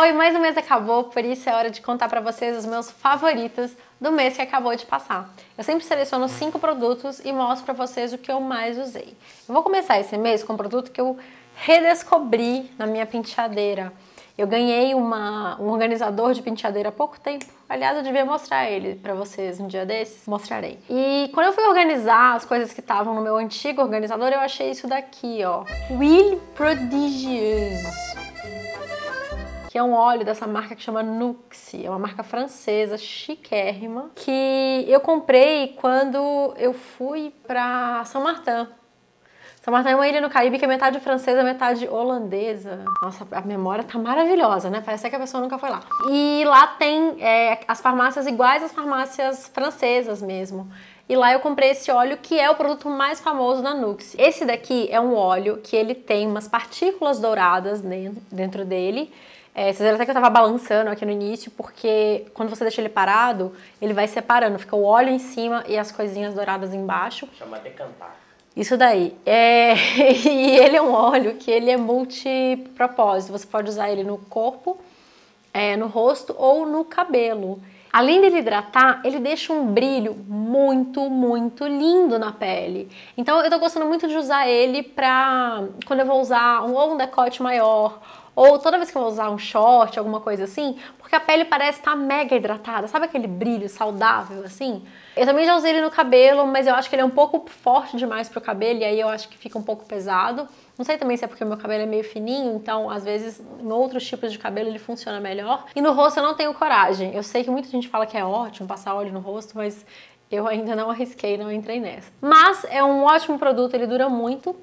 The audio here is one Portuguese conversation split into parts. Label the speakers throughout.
Speaker 1: Oi, mais um mês acabou, por isso é hora de contar para vocês os meus favoritos do mês que acabou de passar. Eu sempre seleciono cinco produtos e mostro para vocês o que eu mais usei. Eu vou começar esse mês com um produto que eu redescobri na minha penteadeira. Eu ganhei uma, um organizador de penteadeira há pouco tempo. Aliás, eu devia mostrar ele para vocês um dia desses. Mostrarei. E quando eu fui organizar as coisas que estavam no meu antigo organizador, eu achei isso daqui, ó. Will Prodigious que é um óleo dessa marca que chama Nuxi, é uma marca francesa chiquérrima, que eu comprei quando eu fui para São Martin. São Martin é uma ilha no Caribe que é metade francesa, metade holandesa. Nossa, a memória tá maravilhosa, né? Parece que a pessoa nunca foi lá. E lá tem é, as farmácias iguais às farmácias francesas mesmo. E lá eu comprei esse óleo que é o produto mais famoso da Nux. Esse daqui é um óleo que ele tem umas partículas douradas dentro dele é, vocês viram até que eu tava balançando aqui no início, porque quando você deixa ele parado, ele vai separando, fica o óleo em cima e as coisinhas douradas embaixo.
Speaker 2: Chama decantar.
Speaker 1: Isso daí. É... e ele é um óleo que ele é multipropósito. Você pode usar ele no corpo, é, no rosto ou no cabelo. Além dele hidratar, ele deixa um brilho muito, muito lindo na pele. Então eu tô gostando muito de usar ele pra quando eu vou usar um, ou um decote maior ou toda vez que eu vou usar um short, alguma coisa assim, porque a pele parece estar tá mega hidratada, sabe aquele brilho saudável assim? Eu também já usei ele no cabelo, mas eu acho que ele é um pouco forte demais pro cabelo e aí eu acho que fica um pouco pesado. Não sei também se é porque o meu cabelo é meio fininho, então às vezes em outros tipos de cabelo ele funciona melhor. E no rosto eu não tenho coragem. Eu sei que muita gente fala que é ótimo passar óleo no rosto, mas eu ainda não arrisquei, não entrei nessa. Mas é um ótimo produto, ele dura muito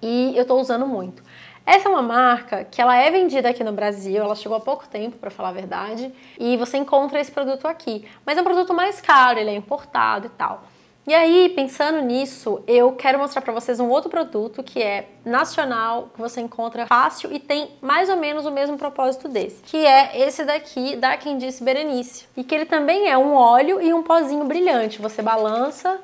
Speaker 1: e eu tô usando muito. Essa é uma marca que ela é vendida aqui no Brasil, ela chegou há pouco tempo, para falar a verdade, e você encontra esse produto aqui. Mas é um produto mais caro, ele é importado e tal. E aí, pensando nisso, eu quero mostrar para vocês um outro produto que é nacional, que você encontra fácil e tem mais ou menos o mesmo propósito desse, que é esse daqui da Quem Disse Berenice. E que ele também é um óleo e um pozinho brilhante. Você balança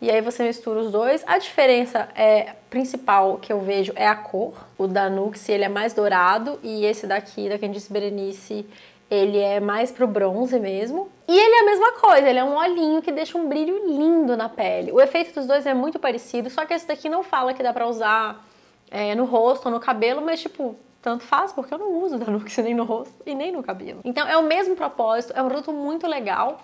Speaker 1: e aí você mistura os dois. A diferença é principal que eu vejo é a cor. O da Nux, ele é mais dourado e esse daqui, da Candice Berenice, ele é mais pro bronze mesmo. E ele é a mesma coisa, ele é um olhinho que deixa um brilho lindo na pele. O efeito dos dois é muito parecido, só que esse daqui não fala que dá pra usar é, no rosto ou no cabelo, mas tipo, tanto faz, porque eu não uso da Nux nem no rosto e nem no cabelo. Então é o mesmo propósito, é um produto muito legal.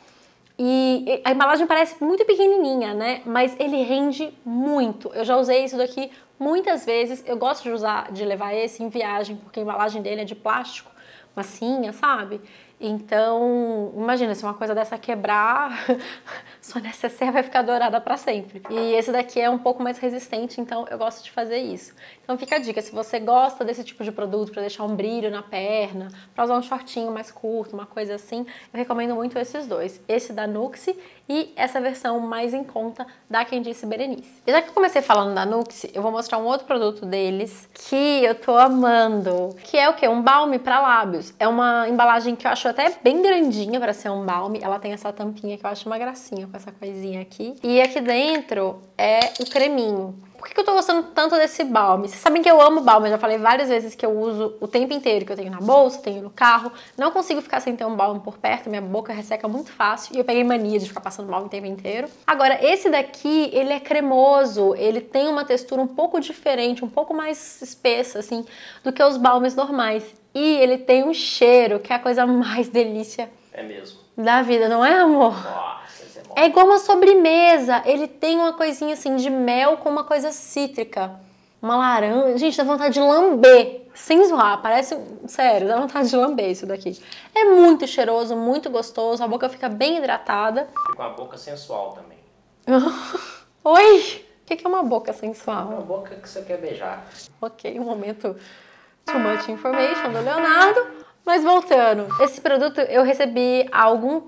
Speaker 1: E a embalagem parece muito pequenininha, né? Mas ele rende muito. Eu já usei isso daqui muitas vezes. Eu gosto de usar, de levar esse em viagem, porque a embalagem dele é de plástico, massinha, sabe? Então, imagina, se uma coisa dessa quebrar, sua necessaire vai ficar dourada para sempre. E esse daqui é um pouco mais resistente, então eu gosto de fazer isso. Então fica a dica, se você gosta desse tipo de produto para deixar um brilho na perna, para usar um shortinho mais curto, uma coisa assim, eu recomendo muito esses dois. Esse da Nuxi e essa versão mais em conta da Quem Disse Berenice. E já que eu comecei falando da Nuxi, eu vou mostrar um outro produto deles que eu tô amando, que é o que? Um balme para lábios. É uma embalagem que eu acho até bem grandinha para ser um balme. Ela tem essa tampinha que eu acho uma gracinha com essa coisinha aqui. E aqui dentro é o creminho. Por que, eu tô gostando tanto desse balme? Vocês sabem que eu amo balme, eu já falei várias vezes que eu uso o tempo inteiro, que eu tenho na bolsa, tenho no carro. Não consigo ficar sem ter um balme por perto, minha boca resseca muito fácil e eu peguei mania de ficar passando balme o tempo inteiro. Agora, esse daqui, ele é cremoso, ele tem uma textura um pouco diferente, um pouco mais espessa, assim, do que os balmes normais. E ele tem um cheiro que é a coisa mais delícia.
Speaker 2: É mesmo.
Speaker 1: Da vida, não é, amor?
Speaker 2: Nossa,
Speaker 1: é, é igual uma sobremesa. Ele tem uma coisinha assim de mel com uma coisa cítrica. Uma laranja. Gente, dá vontade de lamber. Sem zoar, parece. Sério, dá vontade de lamber isso daqui. É muito cheiroso, muito gostoso. A boca fica bem hidratada.
Speaker 2: Fica com a boca sensual também.
Speaker 1: Oi! O que é uma boca sensual?
Speaker 2: Uma boca que você quer beijar.
Speaker 1: Ok, um momento Too Much Information do Leonardo. Mas voltando, esse produto eu recebi há algum,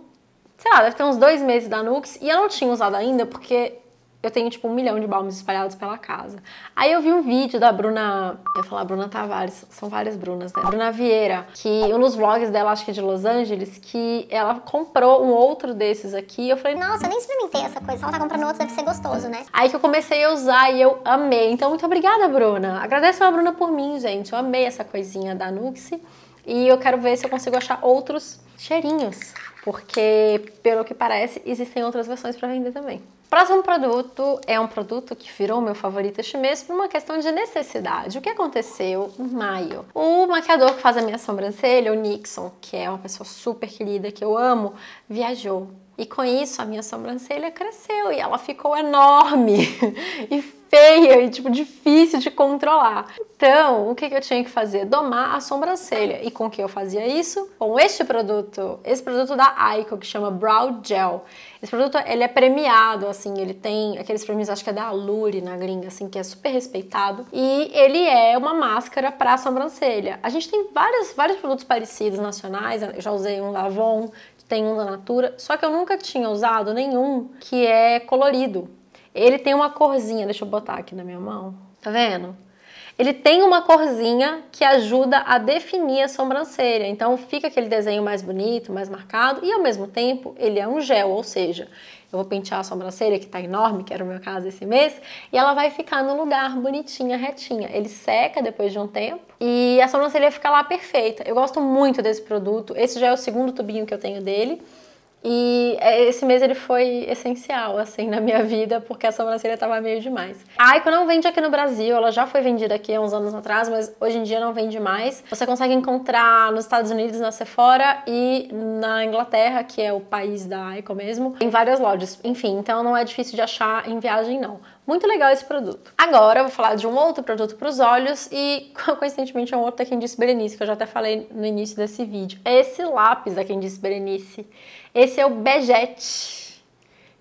Speaker 1: sei lá, deve ter uns dois meses da Nux e eu não tinha usado ainda porque eu tenho tipo um milhão de balmes espalhados pela casa. Aí eu vi um vídeo da Bruna, eu ia falar Bruna Tavares, são várias Brunas, né? Bruna Vieira, que um dos vlogs dela, acho que de Los Angeles, que ela comprou um outro desses aqui. Eu falei,
Speaker 3: nossa, eu nem experimentei essa coisa. Se ela tá comprando outro, deve ser gostoso, né?
Speaker 1: Aí que eu comecei a usar e eu amei. Então, muito obrigada, Bruna. Agradeço a Bruna por mim, gente. Eu amei essa coisinha da Nuxi. e eu quero ver se eu consigo achar outros cheirinhos, porque pelo que parece existem outras versões para vender também. Próximo produto é um produto que virou meu favorito este mês por uma questão de necessidade. O que aconteceu em maio? O maquiador que faz a minha sobrancelha, o Nixon, que é uma pessoa super querida que eu amo, viajou. E com isso a minha sobrancelha cresceu e ela ficou enorme e feia e tipo difícil de controlar. Então, o que, eu tinha que fazer? Domar a sobrancelha. E com que eu fazia isso? Com este produto, esse produto da Aiko que chama Brow Gel. Esse produto ele é premiado, assim, ele tem aqueles prêmios, acho que é da Allure na gringa, assim, que é super respeitado. E ele é uma máscara para sobrancelha. A gente tem vários, vários produtos parecidos nacionais. Eu já usei um da Avon, tem um da Natura, só que eu nunca tinha usado nenhum que é colorido. Ele tem uma corzinha, deixa eu botar aqui na minha mão, tá vendo? Ele tem uma corzinha que ajuda a definir a sobrancelha, então fica aquele desenho mais bonito, mais marcado e ao mesmo tempo ele é um gel, ou seja, eu vou pentear a sobrancelha que tá enorme, que era o meu caso esse mês, e ela vai ficar no lugar bonitinha, retinha. Ele seca depois de um tempo e a sobrancelha fica lá perfeita. Eu gosto muito desse produto. Esse já é o segundo tubinho que eu tenho dele. E é, esse mês ele foi essencial, assim, na minha vida, porque a sobrancelha tava meio demais. A Aiko não vende aqui no Brasil, ela já foi vendida aqui há uns anos atrás, mas hoje em dia não vende mais. Você consegue encontrar nos Estados Unidos, na Sephora, e na Inglaterra, que é o país da Aiko mesmo, em várias lojas. Enfim, então não é difícil de achar em viagem, não. Muito legal esse produto. Agora eu vou falar de um outro produto para os olhos e coincidentemente é um outro da Quem Disse Berenice, que eu já até falei no início desse vídeo. É esse lápis da Quem Disse Berenice. Esse é o Begete,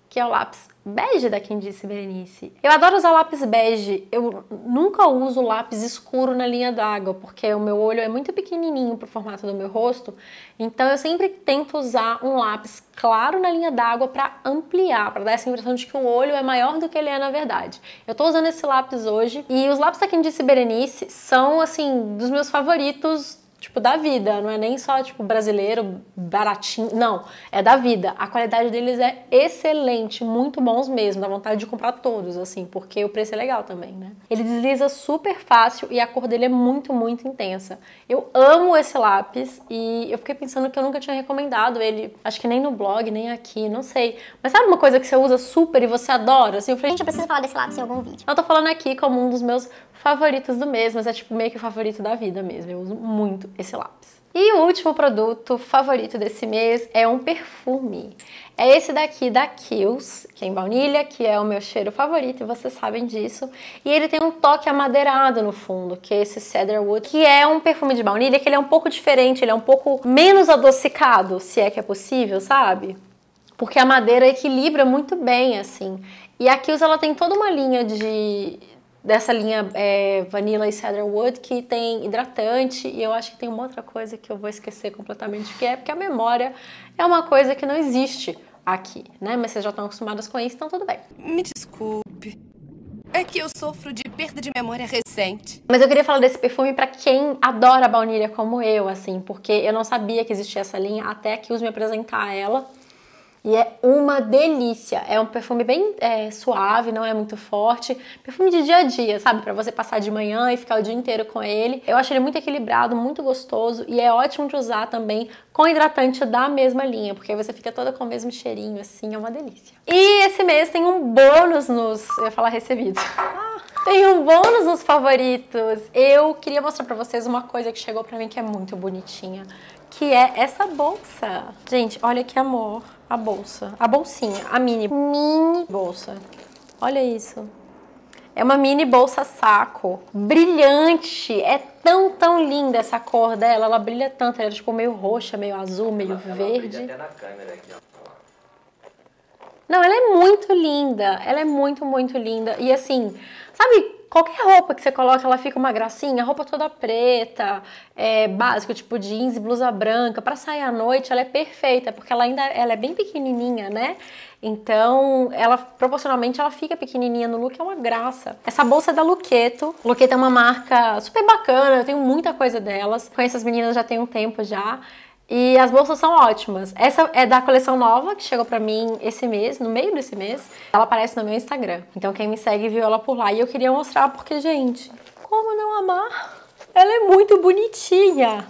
Speaker 1: que é o lápis bege da Quem Disse Berenice. Eu adoro usar lápis bege. Eu nunca uso lápis escuro na linha d'água, porque o meu olho é muito pequenininho pro formato do meu rosto. Então eu sempre tento usar um lápis claro na linha d'água para ampliar, para dar essa impressão de que o olho é maior do que ele é na verdade. Eu tô usando esse lápis hoje e os lápis da Quem Disse Berenice são assim dos meus favoritos tipo, da vida, não é nem só, tipo, brasileiro, baratinho, não, é da vida. A qualidade deles é excelente, muito bons mesmo, dá vontade de comprar todos, assim, porque o preço é legal também, né? Ele desliza super fácil e a cor dele é muito, muito intensa. Eu amo esse lápis e eu fiquei pensando que eu nunca tinha recomendado ele, acho que nem no blog, nem aqui, não sei. Mas sabe uma coisa que você usa super e você adora? Assim, eu falei,
Speaker 3: gente, eu preciso falar desse lápis em algum vídeo.
Speaker 1: Eu tô falando aqui como um dos meus favoritos do mês, mas é tipo meio que o favorito da vida mesmo. Eu uso muito esse lápis. E o último produto favorito desse mês é um perfume. É esse daqui da Kills, que é em baunilha, que é o meu cheiro favorito e vocês sabem disso. E ele tem um toque amadeirado no fundo, que é esse Cedarwood, que é um perfume de baunilha que ele é um pouco diferente, ele é um pouco menos adocicado, se é que é possível, sabe? Porque a madeira equilibra muito bem, assim. E a Kills, ela tem toda uma linha de dessa linha é, Vanilla e Cedarwood que tem hidratante e eu acho que tem uma outra coisa que eu vou esquecer completamente que é porque a memória é uma coisa que não existe aqui, né? Mas vocês já estão acostumados com isso, então tudo bem.
Speaker 4: Me desculpe. É que eu sofro de perda de memória recente.
Speaker 1: Mas eu queria falar desse perfume para quem adora baunilha como eu, assim, porque eu não sabia que existia essa linha até que os me apresentar ela. E é uma delícia. É um perfume bem é, suave, não é muito forte. Perfume de dia a dia, sabe? Para você passar de manhã e ficar o dia inteiro com ele. Eu acho ele muito equilibrado, muito gostoso e é ótimo de usar também com hidratante da mesma linha, porque aí você fica toda com o mesmo cheirinho, assim, é uma delícia. E esse mês tem um bônus nos. Eu ia falar recebidos. Tem um bônus nos favoritos. Eu queria mostrar pra vocês uma coisa que chegou pra mim que é muito bonitinha, que é essa bolsa. Gente, olha que amor a bolsa. A bolsinha, a mini, mini bolsa. Olha isso. É uma mini bolsa saco, brilhante. É tão, tão linda essa cor dela. Ela brilha tanto. Ela é tipo meio roxa, meio azul, meio
Speaker 2: ela,
Speaker 1: verde.
Speaker 2: Ela até na câmera aqui, ó.
Speaker 1: Não, ela é muito linda. Ela é muito, muito linda. E assim, sabe qualquer roupa que você coloca, ela fica uma gracinha, roupa toda preta, é, básico, tipo jeans blusa branca, para sair à noite ela é perfeita, porque ela ainda ela é bem pequenininha, né? Então, ela proporcionalmente ela fica pequenininha no look, é uma graça. Essa bolsa é da Luqueto. Luqueto é uma marca super bacana, eu tenho muita coisa delas. Conheço as meninas já tem um tempo já. E as bolsas são ótimas. Essa é da coleção nova, que chegou pra mim esse mês, no meio desse mês. Ela aparece no meu Instagram. Então quem me segue viu ela por lá. E eu queria mostrar porque, gente, como não amar? Ela é muito bonitinha.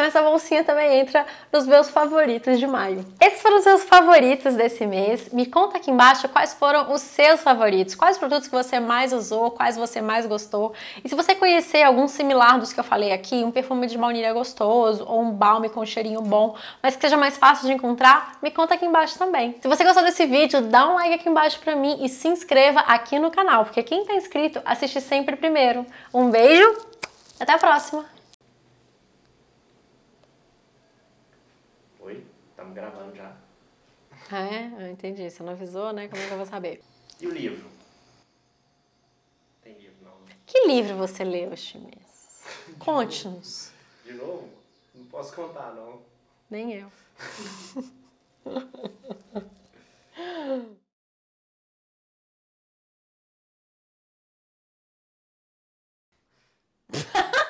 Speaker 1: Então essa bolsinha também entra nos meus favoritos de maio. Esses foram os seus favoritos desse mês. Me conta aqui embaixo quais foram os seus favoritos, quais produtos que você mais usou, quais você mais gostou. E se você conhecer algum similar dos que eu falei aqui, um perfume de baunilha gostoso ou um balme com cheirinho bom, mas que seja mais fácil de encontrar, me conta aqui embaixo também. Se você gostou desse vídeo, dá um like aqui embaixo pra mim e se inscreva aqui no canal, porque quem tá inscrito assiste sempre primeiro. Um beijo, até a próxima!
Speaker 2: gravando já.
Speaker 1: Ah, é? Eu entendi. Você não avisou, né? Como é que eu vou saber?
Speaker 2: E o livro? Tem livro, não? Né?
Speaker 1: Que livro você leu, Chimes? Conte-nos.
Speaker 2: De novo? Não posso contar, não.
Speaker 1: Nem eu. Ha